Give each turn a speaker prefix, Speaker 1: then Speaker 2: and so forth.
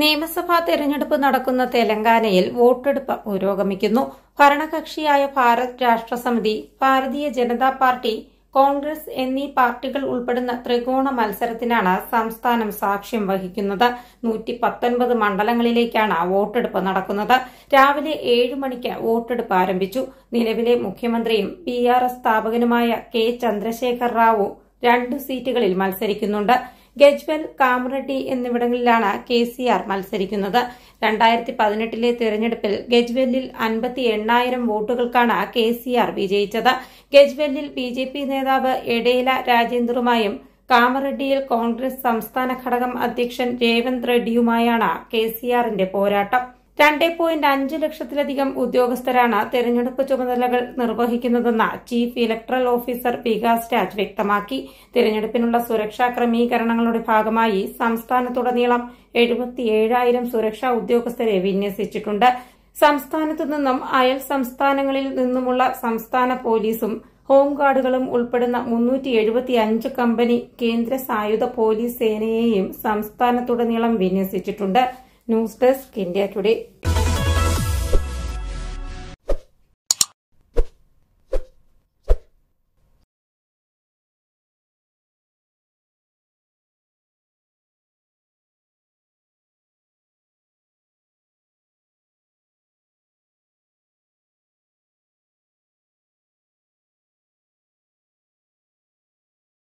Speaker 1: നിയമസഭാ തെരഞ്ഞെടുപ്പ് നടക്കുന്ന തെലങ്കാനയിൽ വോട്ടെടുപ്പ് പുരോഗമിക്കുന്നു. ഭരണകക്ഷിയായ ഭാരത് രാഷ്ട്ര സമിതി ഭാരതീയ ജനതാ പാർട്ടി കോൺഗ്രസ് എന്നീ പാർട്ടികൾ ഉൾപ്പെടുന്ന ത്രികോണ മത്സരത്തിനാണ് സംസ്ഥാനം സാക്ഷ്യം വഹിക്കുന്നത്. നൂറ്റി പത്തൊൻപത് മണ്ഡലങ്ങളിലേക്കാണ് വോട്ടെടുപ്പ് നടക്കുന്നത്. രാവിലെ ഏഴ് മണിക്ക് വോട്ടെടുപ്പ് ആരംഭിച്ചു. നിലവിലെ മുഖ്യമന്ത്രിയും പി ആർ എസ് സ്ഥാപകനുമായ കെ ചന്ദ്രശേഖർ റാവു രണ്ട് സീറ്റുകളിൽ മത്സരിക്കുന്നുണ്ട്. ഗജ്വൽ കാമറട്ടി എന്നിവിടങ്ങളിലാണ് കെ സി ആർ മത്സരിക്കുന്നത്. രണ്ടായിരത്തി പതിനെട്ടിലെ തെരഞ്ഞെടുപ്പിൽ ഗജ്വെല്ലിൽ അൻപത്തി എണ്ണായിരം വോട്ടുകൾക്കാണ് കെ സി ആർ വിജയിച്ചത്. ഗജ്വെല്ലിൽ ബി ജെ പി നേതാവ് എടേല രാജേന്ദ്രുമായും കാമറഡ്ഡിയിൽ കോൺഗ്രസ് സംസ്ഥാന ഘടകം അധ്യക്ഷൻ രേവന്ത് റെഡ്ഡിയുമായാണ് കെ സി ആറിന്റെ പോരാട്ടം. രണ്ട് പോയിന്റ് അഞ്ച് ലക്ഷത്തിലധികം ഉദ്യോഗസ്ഥരാണ് തെരഞ്ഞെടുപ്പ് ചുമതലകൾ നിർവഹിക്കുന്നതെന്ന് chief electoral officer Vikas Raj വ്യക്തമാക്കി. തെരഞ്ഞെടുപ്പിനുള്ള സുരക്ഷാ ക്രമീകരണങ്ങളുടെ ഭാഗമായി സംസ്ഥാനത്തുടനീളം എഴുപത്തിയേഴായിരം സുരക്ഷാ ഉദ്യോഗസ്ഥരെ വിന്യസിച്ചിട്ടുണ്ട്. സംസ്ഥാനത്തു നിന്നും അയൽ സംസ്ഥാനങ്ങളിൽ നിന്നുമുള്ള സംസ്ഥാന പോലീസും ഹോംഗാർഡുകളും ഉൾപ്പെടുന്ന മുന്നൂറ്റി എഴുപത്തിയഞ്ച് കമ്പനി കേന്ദ്ര സായുധ പോലീസ് സേനയെയും സംസ്ഥാനത്തുടനീളം വിന്യസിച്ചിട്ടുണ്ട്. News desk India today.